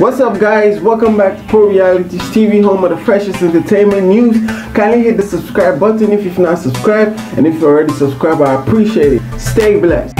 What's up, guys? Welcome back to Pro Realities TV, home of the freshest entertainment news. Kindly hit the subscribe button if you've not subscribed, and if you're already subscribed, I appreciate it. Stay blessed.